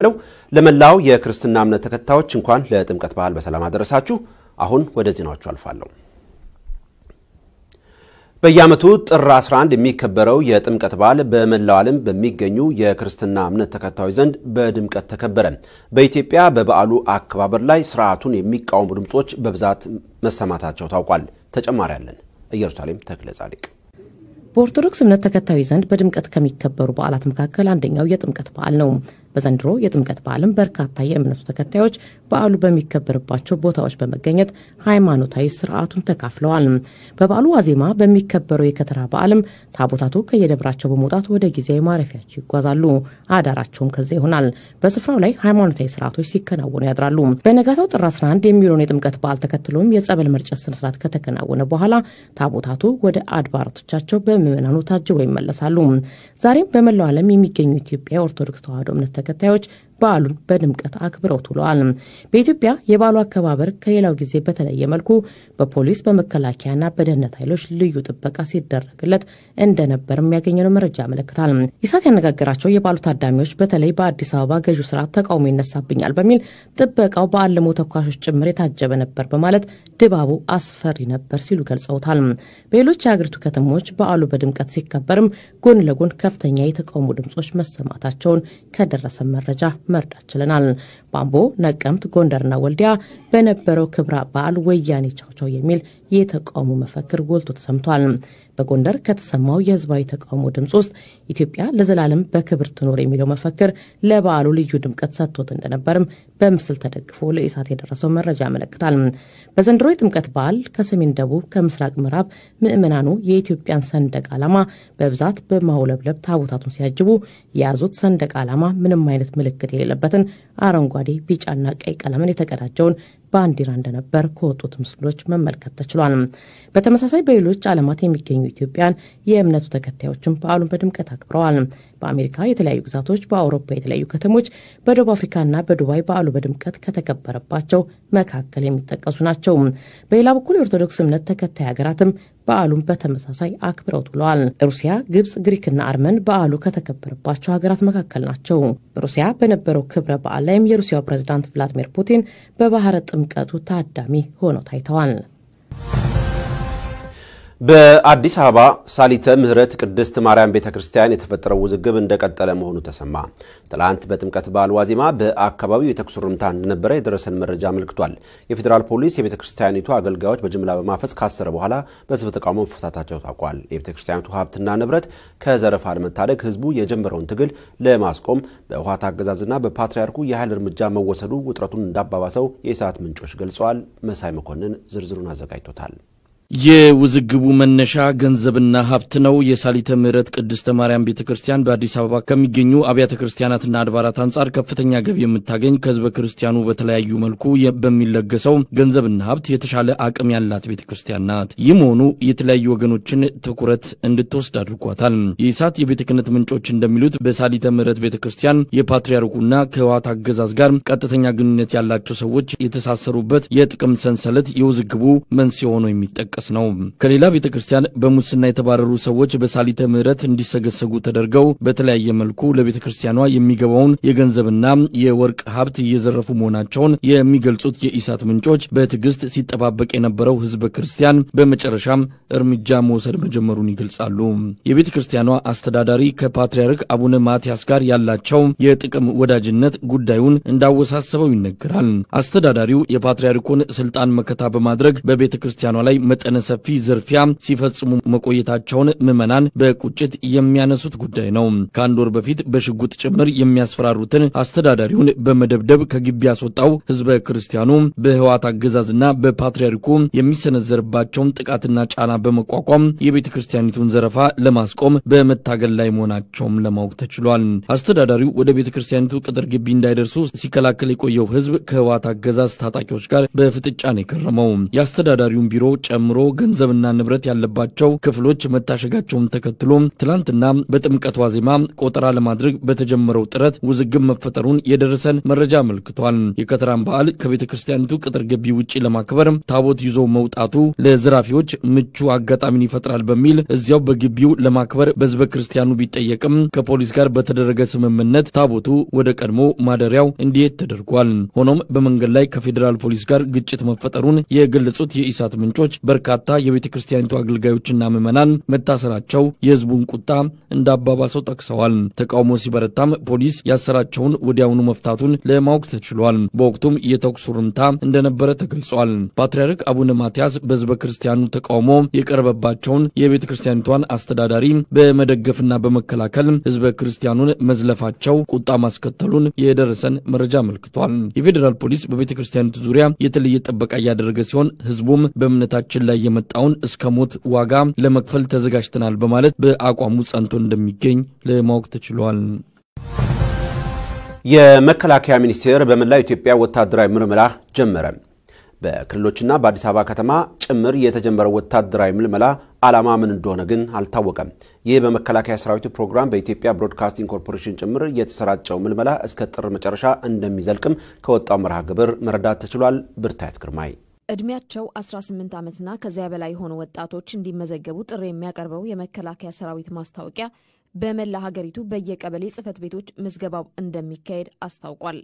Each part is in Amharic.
ለው ለመላው የክርስትና እምነት ተከታዮች እንኳን ለጥምቀት በዓል በሰላም አደረሳችሁ። አሁን ወደ ዜናዎቹ አልፋለሁ። በየዓመቱ ጥር 11 የሚከበረው የጥምቀት በዓል በመላው ዓለም በሚገኙ የክርስትና እምነት ተከታዮች ዘንድ በድምቀት ተከበረ። በኢትዮጵያ በበዓሉ አከባበር ላይ ስርዓቱን የሚቃወሙ ድምፆች በብዛት መሰማታቸው ታውቋል። ተጨማሪ አለን። ኢየሩሳሌም ተክለ ጻድቅ በኦርቶዶክስ እምነት ተከታዮች ዘንድ በድምቀት ከሚከበሩ በዓላት መካከል አንደኛው የጥምቀት በዓል ነው። በዘንድሮ የጥምቀት በዓልም በርካታ የእምነቱ ተከታዮች በዓሉ በሚከበርባቸው ቦታዎች በመገኘት ሃይማኖታዊ ስርዓቱን ተካፍለዋል። በበዓሉ ዋዜማ በሚከበረው የከተራ በዓልም ታቦታቱ ከየደብራቸው በመውጣት ወደ ጊዜያዊ ማረፊያቸው ይጓዛሉ። አዳራቸውም ከዚያ ይሆናል። በስፍራው ላይ ሃይማኖታዊ ስርዓቶች ሲከናወኑ ያድራሉ። በነጋታው ጥር 11 የሚውለውን የጥምቀት በዓል ተከትሎም የጸበል መርጨት ስነስርዓት ከተከናወነ በኋላ ታቦታቱ ወደ አድባራቶቻቸው በምዕመናኑ ታጅበው ይመለሳሉ። ዛሬም በመላው ዓለም የሚገኙ ኢትዮጵያ ኦርቶዶክስ ተዋሕዶ እምነት ተከታዮች በዓሉን በድምቀት አክብረው ውለዋል። በኢትዮጵያ የበዓሉ አከባበር ከሌላው ጊዜ በተለየ መልኩ በፖሊስ በመከላከያና በደህንነት ኃይሎች ልዩ ጥበቃ ሲደረግለት እንደነበር የሚያገኘነው መረጃ ያመለክታል። ኢሳት ያነጋገራቸው የበዓሉ ታዳሚዎች በተለይ በአዲስ አበባ ገዢው ስርዓት ተቃውሞ ይነሳብኛል በሚል ጥበቃው በአልሞ ተኳሾች ጭምር የታጀበ ነበር በማለት ድባቡ አስፈሪ ነበር ሲሉ ገልጸውታል። በሌሎች የሀገሪቱ ከተሞች በዓሉ በድምቀት ሲከበርም ጎን ለጎን ከፍተኛ የተቃውሞ ድምጾች መሰማታቸውን ከደረሰ መረጃ መርዳት ችለናል። በአምቦ፣ ነቀምት፣ ጎንደርና ወልዲያ በነበረው ክብረ በዓል ወያኔ ቻውቻው የሚል የተቃውሞ መፈክር ጎልቶ ተሰምቷል። በጎንደር ከተሰማው የህዝባዊ ተቃውሞ ድምፅ ውስጥ ኢትዮጵያ ለዘላለም በክብር ትኖር የሚለው መፈክር ለበዓሉ ልዩ ድምቀት ሰጥቶት እንደነበርም በምስል ተደግፎ ለኢሳት የደረሰው መረጃ ያመለክታል። በዘንድሮ የጥምቀት በዓል ከሰሜን ደቡብ፣ ከምስራቅ ምዕራብ ምዕመናኑ የኢትዮጵያን ሰንደቅ ዓላማ በብዛት በማውለብለብ ታቦታቱን ሲያጅቡ የያዙት ሰንደቅ ዓላማ ምንም አይነት ምልክት የሌለበትን አረንጓዴ፣ ቢጫና ቀይ ቀለምን የተቀዳጀውን ባንዲራ እንደነበር ከወጡት ምስሎች መመልከት ተችሏል። በተመሳሳይ በሌሎች ዓለማት የሚገኙ ኢትዮጵያን የእምነቱ ተከታዮችን በዓሉን በድምቀት አክብረዋል። በአሜሪካ የተለያዩ ግዛቶች፣ በአውሮፓ የተለያዩ ከተሞች፣ በደቡብ አፍሪካና በዱባይ በዓሉ በድምቀት ከተከበረባቸው መካከል የሚጠቀሱ ናቸው። በሌላ በኩል የኦርቶዶክስ እምነት ተከታይ ሀገራትም በዓሉን በተመሳሳይ አክብረው ውለዋል። ሩሲያ፣ ግብፅ፣ ግሪክና አርመን በዓሉ ከተከበረባቸው ሀገራት መካከል ናቸው። በሩሲያ በነበረው ክብረ በዓል ላይም የሩሲያው ፕሬዝዳንት ቭላዲሚር ፑቲን በባህረ ጥምቀቱ ታዳሚ ሆነው ታይተዋል። በአዲስ አበባ ሳሊተ ምሕረት ቅድስት ማርያም ቤተ ክርስቲያን የተፈጠረው ውዝግብ እንደቀጠለ መሆኑ ተሰማ። ትላንት በጥምቀት በዓል ዋዜማ በአካባቢው የተኩስ ርምታ እንደነበረ የደረሰን መረጃ አመልክቷል። የፌዴራል ፖሊስ የቤተ ክርስቲያኒቱ አገልጋዮች በጅምላ በማፈስ ካሰረ በኋላ በሕዝብ ተቃውሞ መፈታታቸው ታውቋል። የቤተ ክርስቲያኒቱ ሀብትና ንብረት ከዘረፋ ለመታደግ ሕዝቡ የጀመረውን ትግል ለማስቆም በህወሓት አገዛዝና በፓትርያርኩ የኃይል እርምጃ መወሰዱ ውጥረቱን እንዳባባሰው የኢሳት ምንጮች ገልጸዋል። መሳይ መኮንን ዝርዝሩን አዘጋጅቶታል። የውዝግቡ መነሻ ገንዘብና ሀብት ነው። የሳሊተ ምሕረት ቅድስተ ማርያም ቤተ ክርስቲያን በአዲስ አበባ ከሚገኙ አብያተ ክርስቲያናትና አድባራት አንጻር ከፍተኛ ገቢ የምታገኝ ከህዝበ ክርስቲያኑ በተለያዩ መልኩ በሚለገሰው ገንዘብና ሀብት የተሻለ አቅም ያላት ቤተ ክርስቲያን ናት። ይህ መሆኑ የተለያዩ ወገኖችን ትኩረት እንድትወስድ አድርጓታል። የኢሳት የቤተ ክህነት ምንጮች እንደሚሉት በሳሊተ ምሕረት ቤተ ክርስቲያን የፓትርያርኩና ከህወሓት አገዛዝ ጋር ቀጥተኛ ግንኙነት ያላቸው ሰዎች የተሳሰሩበት የጥቅም ሰንሰለት የውዝግቡ መንስኤ ሆኖ የሚጠቀ የሚጠቀስ ነው። ከሌላ ቤተ ክርስቲያን በሙስና የተባረሩ ሰዎች በሳሊተ ምሕረት እንዲሰገሰጉ ተደርገው በተለያየ መልኩ ለቤተ ክርስቲያኗ የሚገባውን የገንዘብና የወርቅ ሀብት እየዘረፉ መሆናቸውን የሚገልጹት የኢሳት ምንጮች በትዕግስት ሲጠባበቅ የነበረው ህዝበ ክርስቲያን በመጨረሻም እርምጃ መውሰድ መጀመሩን ይገልጻሉ። የቤተ ክርስቲያኗ አስተዳዳሪ ከፓትርያርክ አቡነ ማትያስ ጋር ያላቸው የጥቅም ወዳጅነት ጉዳዩን እንዳወሳሰበው ይነገራል። አስተዳዳሪው የፓትርያርኩን ስልጣን መከታ በማድረግ በቤተ ክርስቲያኗ ላይ መጠነ ሰፊ ዝርፊያ ሲፈጽሙ መቆየታቸውን ምዕመናን በቁጭት የሚያነሱት ጉዳይ ነው። ከአንድ ወር በፊት በሽጉጥ ጭምር የሚያስፈራሩትን አስተዳዳሪውን በመደብደብ ከግቢ ያስወጣው ህዝበ ክርስቲያኑ በህወሓት አገዛዝና በፓትርያርኩ የሚሰነዘርባቸውን ጥቃትና ጫና በመቋቋም የቤተ ክርስቲያኒቱን ዘረፋ ለማስቆም በመታገል ላይ መሆናቸውም ለማወቅ ተችሏል። አስተዳዳሪው ወደ ቤተ ክርስቲያኒቱ ቅጥር ግቢ እንዳይደርሱ ሲከላከል የቆየው ህዝብ ከህወሓት አገዛዝ ታጣቂዎች ጋር በፍጥጫ ነው የከረመው። የአስተዳዳሪውን ቢሮ ጨምሮ ጨምሮ ገንዘብና ንብረት ያለባቸው ክፍሎች መታሸጋቸውን ተከትሎ ትላንትና በጥምቀት ዋዜማ ቆጠራ ለማድረግ በተጀመረው ጥረት ውዝግብ መፈጠሩን የደረሰን መረጃ አመልክቷል። የከተራን በዓል ከቤተ ክርስቲያኒቱ ቅጥር ግቢ ውጭ ለማክበር ታቦት ይዞ መውጣቱ ለዘራፊዎች ምቹ አጋጣሚን ይፈጥራል በሚል እዚያው በግቢው ለማክበር በሕዝበ ክርስቲያኑ ቢጠየቅም ከፖሊስ ጋር በተደረገ ስምምነት ታቦቱ ወደ ቀድሞ ማደሪያው እንዲሄድ ተደርጓል። ሆኖም በመንገድ ላይ ከፌዴራል ፖሊስ ጋር ግጭት መፈጠሩን የገለጹት የኢሳት ምንጮች በርካታ የቤተ ክርስቲያኒቱ አገልጋዮችና ምዕመናን መታሰራቸው የሕዝቡን ቁጣ እንዳባባሰው ጠቅሰዋል። ተቃውሞ ሲበረታም ፖሊስ ያሰራቸውን ወዲያውኑ መፍታቱን ለማወቅ ተችሏል። በወቅቱም የተኩስ ሩምታ እንደነበረ ተገልጿል። ፓትርያርክ አቡነ ማትያስ በሕዝበ ክርስቲያኑ ተቃውሞ የቀረበባቸውን የቤተ ክርስቲያኒቷን አስተዳዳሪ በመደገፍና በመከላከል ሕዝበ ክርስቲያኑን መዝለፋቸው ቁጣ ማስከተሉን የደረሰን መረጃ አመልክቷል። የፌዴራል ፖሊስ በቤተ ክርስቲያኒቱ ዙሪያ የተለየ ጥበቃ እያደረገ ሲሆን ሕዝቡም በእምነታችን ላይ የመጣውን እስከ ሞት ዋጋ ለመክፈል ተዘጋጅተናል በማለት በአቋሙ ጸንቶ እንደሚገኝ ለማወቅ ተችሏል። የመከላከያ ሚኒስቴር በመላው ኢትዮጵያ ወታደራዊ ምልመላ ጀመረ። በክልሎችና በአዲስ አበባ ከተማ ጭምር የተጀመረው ወታደራዊ ምልመላ ዓላማ ምን እንደሆነ ግን አልታወቀም። ይህ በመከላከያ ሰራዊቱ ፕሮግራም በኢትዮጵያ ብሮድካስቲንግ ኮርፖሬሽን ጭምር የተሰራጨው ምልመላ እስከ ጥር መጨረሻ እንደሚዘልቅም ከወጣው መርሃ ግብር መረዳት ተችሏል። ብርታየት ግርማይ ዕድሜያቸው 18 ዓመትና ከዚያ በላይ የሆኑ ወጣቶች እንዲመዘገቡ ጥሪ የሚያቀርበው የመከላከያ ሰራዊት ማስታወቂያ በመላ ሀገሪቱ በየቀበሌ ጽህፈት ቤቶች ምዝገባው እንደሚካሄድ አስታውቋል።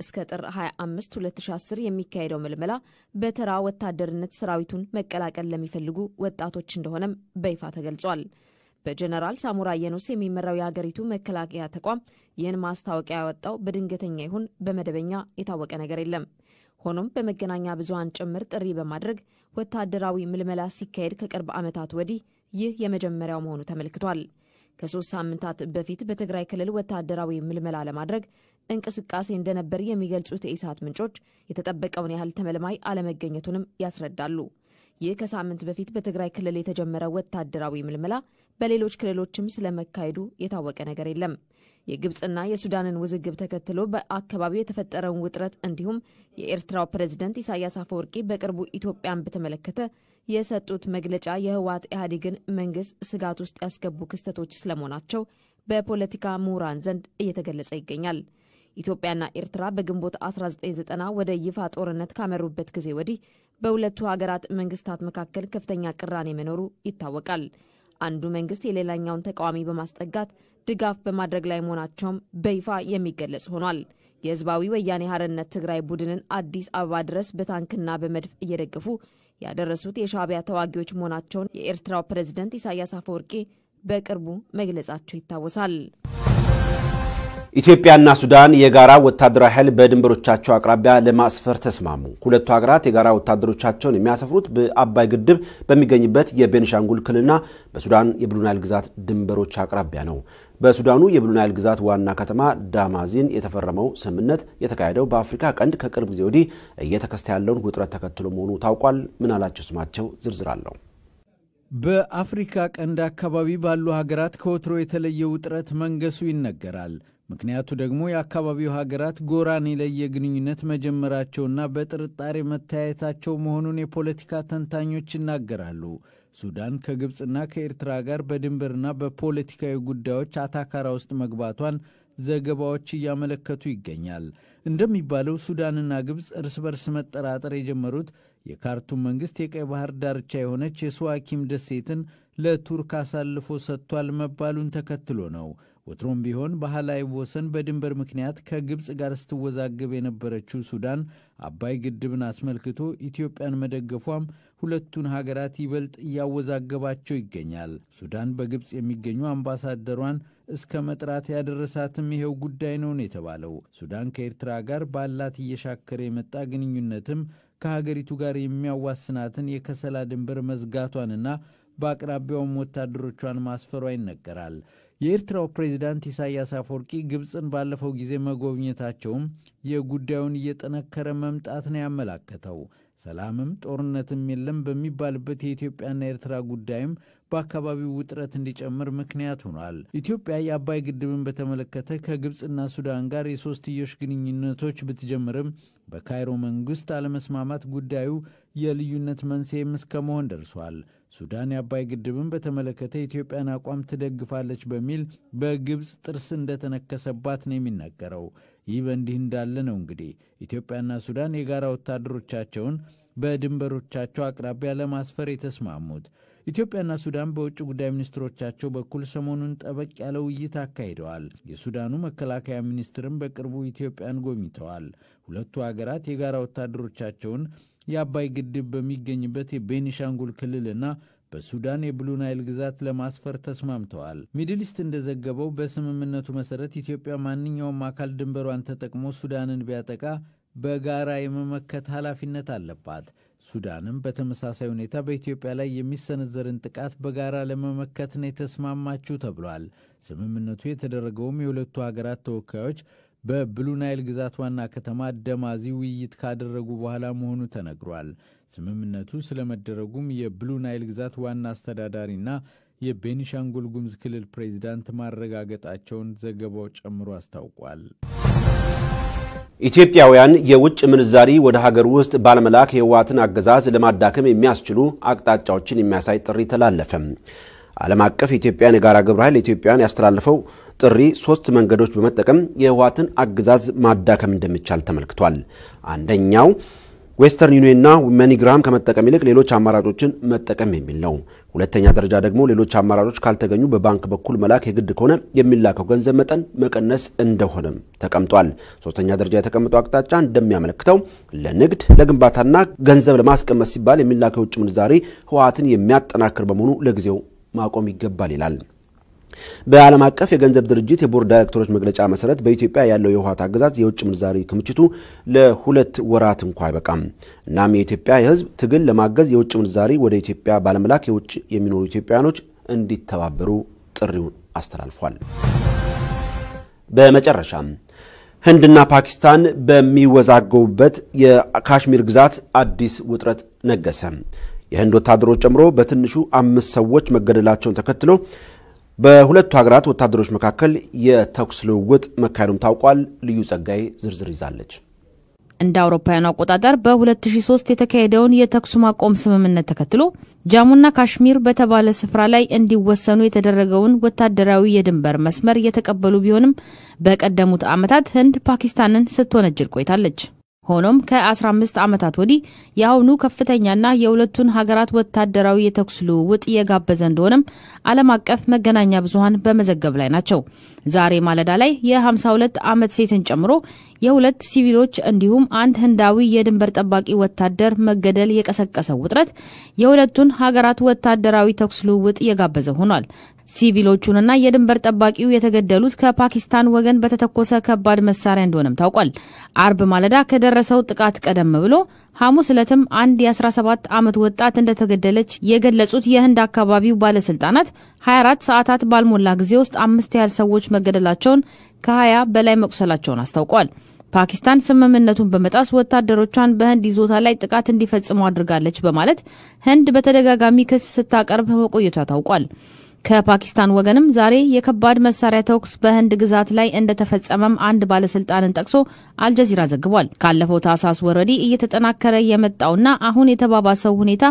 እስከ ጥር 25 2010 የሚካሄደው ምልመላ በተራ ወታደርነት ሰራዊቱን መቀላቀል ለሚፈልጉ ወጣቶች እንደሆነም በይፋ ተገልጿል። በጀነራል ሳሙራ የኑስ የሚመራው የሀገሪቱ መከላከያ ተቋም ይህን ማስታወቂያ ያወጣው በድንገተኛ ይሁን በመደበኛ የታወቀ ነገር የለም። ሆኖም በመገናኛ ብዙኃን ጭምር ጥሪ በማድረግ ወታደራዊ ምልመላ ሲካሄድ ከቅርብ ዓመታት ወዲህ ይህ የመጀመሪያው መሆኑ ተመልክቷል። ከሶስት ሳምንታት በፊት በትግራይ ክልል ወታደራዊ ምልመላ ለማድረግ እንቅስቃሴ እንደነበር የሚገልጹት የኢሳት ምንጮች የተጠበቀውን ያህል ተመልማይ አለመገኘቱንም ያስረዳሉ። ይህ ከሳምንት በፊት በትግራይ ክልል የተጀመረው ወታደራዊ ምልመላ በሌሎች ክልሎችም ስለመካሄዱ የታወቀ ነገር የለም። የግብፅና የሱዳንን ውዝግብ ተከትሎ በአካባቢው የተፈጠረውን ውጥረት እንዲሁም የኤርትራው ፕሬዝደንት ኢሳያስ አፈወርቂ በቅርቡ ኢትዮጵያን በተመለከተ የሰጡት መግለጫ የህወሓት ኢህአዴግን መንግስት ስጋት ውስጥ ያስገቡ ክስተቶች ስለመሆናቸው በፖለቲካ ምሁራን ዘንድ እየተገለጸ ይገኛል። ኢትዮጵያና ኤርትራ በግንቦት 1990 ወደ ይፋ ጦርነት ካመሩበት ጊዜ ወዲህ በሁለቱ ሀገራት መንግስታት መካከል ከፍተኛ ቅራኔ መኖሩ ይታወቃል። አንዱ መንግስት የሌላኛውን ተቃዋሚ በማስጠጋት ድጋፍ በማድረግ ላይ መሆናቸውም በይፋ የሚገለጽ ሆኗል። የህዝባዊ ወያኔ ሓርነት ትግራይ ቡድንን አዲስ አበባ ድረስ በታንክና በመድፍ እየደገፉ ያደረሱት የሻዕቢያ ተዋጊዎች መሆናቸውን የኤርትራው ፕሬዝደንት ኢሳያስ አፈወርቂ በቅርቡ መግለጻቸው ይታወሳል። ኢትዮጵያና ሱዳን የጋራ ወታደራዊ ኃይል በድንበሮቻቸው አቅራቢያ ለማስፈር ተስማሙ። ሁለቱ ሀገራት የጋራ ወታደሮቻቸውን የሚያሰፍሩት በአባይ ግድብ በሚገኝበት የቤኒሻንጉል ክልልና በሱዳን የብሉ ናይል ግዛት ድንበሮች አቅራቢያ ነው። በሱዳኑ የብሉ ናይል ግዛት ዋና ከተማ ዳማዚን የተፈረመው ስምምነት የተካሄደው በአፍሪካ ቀንድ ከቅርብ ጊዜ ወዲህ እየተከሰተ ያለውን ውጥረት ተከትሎ መሆኑ ታውቋል። ምናላቸው ስማቸው ዝርዝር አለው። በአፍሪካ ቀንድ አካባቢ ባሉ ሀገራት ከወትሮ የተለየ ውጥረት መንገሱ ይነገራል። ምክንያቱ ደግሞ የአካባቢው ሀገራት ጎራን የለየ ግንኙነት መጀመራቸውና በጥርጣሬ መተያየታቸው መሆኑን የፖለቲካ ተንታኞች ይናገራሉ። ሱዳን ከግብፅና ከኤርትራ ጋር በድንበርና በፖለቲካዊ ጉዳዮች አታካራ ውስጥ መግባቷን ዘገባዎች እያመለከቱ ይገኛል። እንደሚባለው ሱዳንና ግብፅ እርስ በርስ መጠራጠር የጀመሩት የካርቱም መንግሥት የቀይ ባህር ዳርቻ የሆነች የስዋኪም ደሴትን ለቱርክ አሳልፎ ሰጥቷል መባሉን ተከትሎ ነው። ወትሮም ቢሆን ባህላዊ ወሰን በድንበር ምክንያት ከግብፅ ጋር ስትወዛገብ የነበረችው ሱዳን አባይ ግድብን አስመልክቶ ኢትዮጵያን መደገፏም ሁለቱን ሀገራት ይበልጥ እያወዛገባቸው ይገኛል። ሱዳን በግብፅ የሚገኙ አምባሳደሯን እስከ መጥራት ያደረሳትም ይኸው ጉዳይ ነው ነው የተባለው። ሱዳን ከኤርትራ ጋር ባላት እየሻከረ የመጣ ግንኙነትም ከሀገሪቱ ጋር የሚያዋስናትን የከሰላ ድንበር መዝጋቷንና በአቅራቢያውም ወታደሮቿን ማስፈሯ ይነገራል። የኤርትራው ፕሬዚዳንት ኢሳያስ አፈወርቂ ግብፅን ባለፈው ጊዜ መጎብኘታቸውም የጉዳዩን እየጠነከረ መምጣት ነው ያመላከተው። ሰላምም ጦርነትም የለም በሚባልበት የኢትዮጵያና ኤርትራ ጉዳይም በአካባቢው ውጥረት እንዲጨምር ምክንያት ሆኗል። ኢትዮጵያ የአባይ ግድብን በተመለከተ ከግብፅና ሱዳን ጋር የሶስትዮሽ ግንኙነቶች ብትጀምርም በካይሮ መንግስት አለመስማማት ጉዳዩ የልዩነት መንስኤም እስከ መሆን ደርሷል። ሱዳን የአባይ ግድብን በተመለከተ የኢትዮጵያን አቋም ትደግፋለች በሚል በግብፅ ጥርስ እንደተነከሰባት ነው የሚነገረው። ይህ በእንዲህ እንዳለ ነው እንግዲህ ኢትዮጵያና ሱዳን የጋራ ወታደሮቻቸውን በድንበሮቻቸው አቅራቢያ ለማስፈር የተስማሙት። ኢትዮጵያና ሱዳን በውጭ ጉዳይ ሚኒስትሮቻቸው በኩል ሰሞኑን ጠበቅ ያለ ውይይት አካሂደዋል። የሱዳኑ መከላከያ ሚኒስትርም በቅርቡ ኢትዮጵያን ጎብኝተዋል። ሁለቱ ሀገራት የጋራ ወታደሮቻቸውን የአባይ ግድብ በሚገኝበት የቤኒሻንጉል ክልልና በሱዳን የብሉ ናይል ግዛት ለማስፈር ተስማምተዋል። Middle East እንደዘገበው በስምምነቱ መሠረት ኢትዮጵያ ማንኛውም አካል ድንበሯን ተጠቅሞ ሱዳንን ቢያጠቃ በጋራ የመመከት ኃላፊነት አለባት። ሱዳንም በተመሳሳይ ሁኔታ በኢትዮጵያ ላይ የሚሰነዘርን ጥቃት በጋራ ለመመከት ነው የተስማማችው ተብሏል። ስምምነቱ የተደረገውም የሁለቱ ሀገራት ተወካዮች በብሉ ናይል ግዛት ዋና ከተማ ደማዚ ውይይት ካደረጉ በኋላ መሆኑ ተነግሯል። ስምምነቱ ስለመደረጉም የብሉ ናይል ግዛት ዋና አስተዳዳሪና የቤኒሻንጉል ጉሙዝ ክልል ፕሬዚዳንት ማረጋገጣቸውን ዘገባው ጨምሮ አስታውቋል። ኢትዮጵያውያን የውጭ ምንዛሪ ወደ ሀገር ውስጥ ባለመላክ የህወሓትን አገዛዝ ለማዳከም የሚያስችሉ አቅጣጫዎችን የሚያሳይ ጥሪ ተላለፈ። ዓለም አቀፍ የኢትዮጵያን የጋራ ግብረ ኃይል ኢትዮጵያን ያስተላለፈው ጥሪ ሶስት መንገዶች በመጠቀም የህወሓትን አገዛዝ ማዳከም እንደሚቻል ተመልክቷል። አንደኛው Western Union ና MoneyGram ከመጠቀም ይልቅ ሌሎች አማራጮችን መጠቀም የሚል ነው። ሁለተኛ ደረጃ ደግሞ ሌሎች አማራጮች ካልተገኙ በባንክ በኩል መላክ የግድ ከሆነ የሚላከው ገንዘብ መጠን መቀነስ እንደሆነም ተቀምጧል። ሶስተኛ ደረጃ የተቀመጠው አቅጣጫ እንደሚያመለክተው ለንግድ ለግንባታና ገንዘብ ለማስቀመጥ ሲባል የሚላከው የውጭ ምንዛሬ ህወሓትን የሚያጠናክር በመሆኑ ለጊዜው ማቆም ይገባል ይላል። በዓለም አቀፍ የገንዘብ ድርጅት የቦርድ ዳይሬክተሮች መግለጫ መሰረት በኢትዮጵያ ያለው የህወሓት አገዛዝ የውጭ ምንዛሪ ክምችቱ ለሁለት ወራት እንኳ አይበቃም። እናም የኢትዮጵያ የህዝብ ትግል ለማገዝ የውጭ ምንዛሪ ወደ ኢትዮጵያ ባለመላክ የውጭ የሚኖሩ ኢትዮጵያውያኖች እንዲተባበሩ ጥሪውን አስተላልፏል። በመጨረሻም ህንድና ፓኪስታን በሚወዛገቡበት የካሽሚር ግዛት አዲስ ውጥረት ነገሰ። የህንድ ወታደሮች ጨምሮ በትንሹ አምስት ሰዎች መገደላቸውን ተከትሎ በሁለቱ ሀገራት ወታደሮች መካከል የተኩስ ልውውጥ መካሄዱም ታውቋል። ልዩ ጸጋይ ዝርዝር ይዛለች። እንደ አውሮፓውያኑ አቆጣጠር በ2003 የተካሄደውን የተኩስ ማቆም ስምምነት ተከትሎ ጃሙና ካሽሚር በተባለ ስፍራ ላይ እንዲወሰኑ የተደረገውን ወታደራዊ የድንበር መስመር የተቀበሉ ቢሆንም በቀደሙት ዓመታት ህንድ ፓኪስታንን ስትወነጅል ቆይታለች። ሆኖም ከ15 ዓመታት ወዲህ የአሁኑ ከፍተኛና የሁለቱን ሀገራት ወታደራዊ የተኩስ ልውውጥ እየጋበዘ እንደሆነም ዓለም አቀፍ መገናኛ ብዙኃን በመዘገብ ላይ ናቸው። ዛሬ ማለዳ ላይ የ52 ዓመት ሴትን ጨምሮ የሁለት ሲቪሎች እንዲሁም አንድ ህንዳዊ የድንበር ጠባቂ ወታደር መገደል የቀሰቀሰው ውጥረት የሁለቱን ሀገራት ወታደራዊ ተኩስ ልውውጥ እየጋበዘ ሆኗል። ሲቪሎቹንና የድንበር ጠባቂው የተገደሉት ከፓኪስታን ወገን በተተኮሰ ከባድ መሳሪያ እንደሆነም ታውቋል። አርብ ማለዳ ከደረሰው ጥቃት ቀደም ብሎ ሐሙስ ዕለትም አንድ የ17 ዓመት ወጣት እንደተገደለች የገለጹት የህንድ አካባቢው ባለስልጣናት 24 ሰዓታት ባልሞላ ጊዜ ውስጥ አምስት ያህል ሰዎች መገደላቸውን ከ20 በላይ መቁሰላቸውን አስታውቋል። ፓኪስታን ስምምነቱን በመጣስ ወታደሮቿን በህንድ ይዞታ ላይ ጥቃት እንዲፈጽሙ አድርጋለች በማለት ህንድ በተደጋጋሚ ክስ ስታቀርብ መቆየቷ ታውቋል። ከፓኪስታን ወገንም ዛሬ የከባድ መሳሪያ ተኩስ በህንድ ግዛት ላይ እንደተፈጸመም አንድ ባለስልጣንን ጠቅሶ አልጀዚራ ዘግቧል። ካለፈው ታህሳስ ወር ወዲህ እየተጠናከረ የመጣውና አሁን የተባባሰው ሁኔታ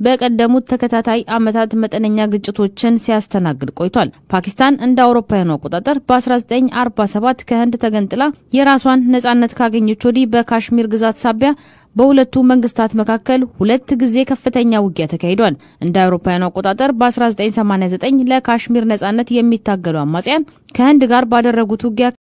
በቀደሙት ተከታታይ ዓመታት መጠነኛ ግጭቶችን ሲያስተናግድ ቆይቷል። ፓኪስታን እንደ አውሮፓውያኑ አቆጣጠር በ1947 ከህንድ ተገንጥላ የራሷን ነጻነት ካገኘች ወዲህ በካሽሚር ግዛት ሳቢያ በሁለቱ መንግስታት መካከል ሁለት ጊዜ ከፍተኛ ውጊያ ተካሂዷል። እንደ አውሮፓውያኑ አቆጣጠር በ1989 ለካሽሚር ነጻነት የሚታገሉ አማጽያን ከህንድ ጋር ባደረጉት ውጊያ